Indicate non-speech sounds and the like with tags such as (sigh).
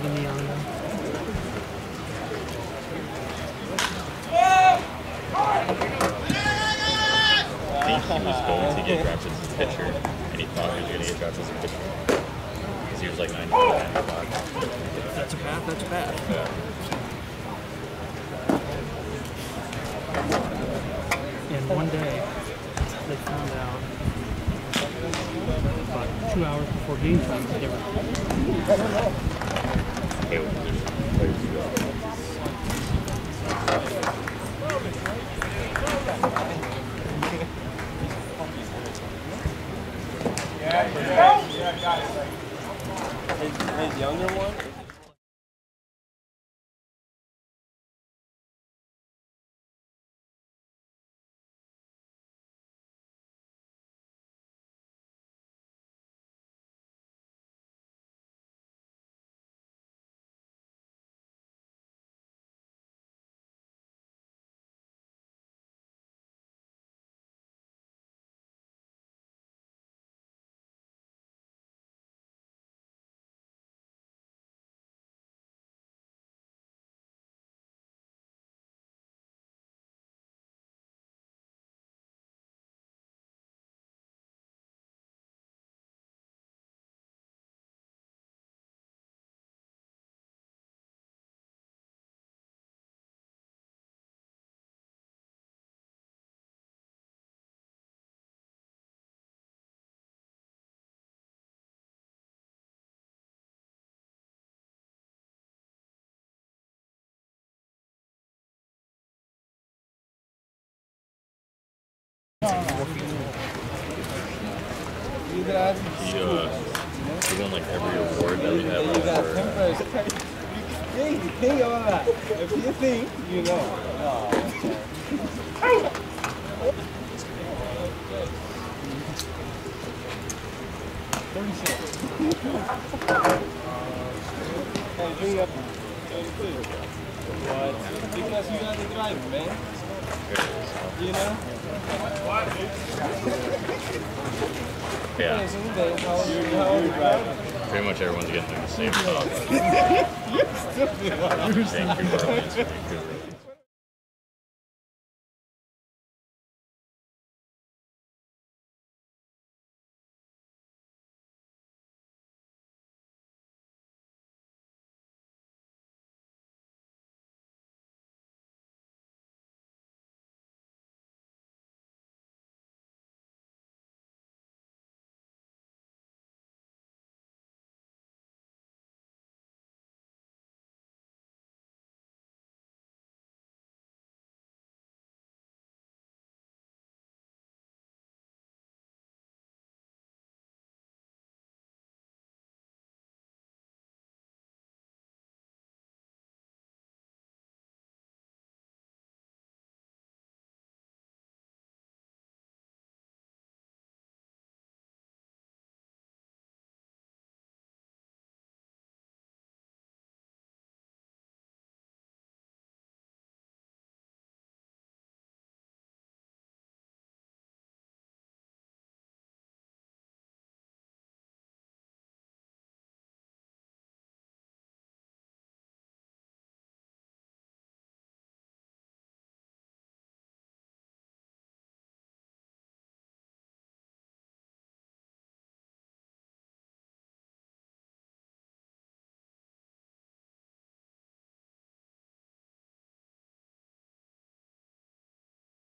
get Peter me on them. I think he was going to get drafted as a pitcher, and he thought he was going to get drafted as a pitcher. Because he was like 90 That's a path, that's a path. Yeah. And one day, they found out about two hours before game time they were There's players who go. His, his younger one? He, uh, he won like every award that we have. you got for, uh, tempers. Think, think about that. If you think, you know. Hey, 32. What? (laughs) Because you got to drive, man. You know? yeah, Some days, how are you, how are you driving? pretty much everyone's getting through the same stuff. (laughs) You're stupid. Vancouver, Vancouver.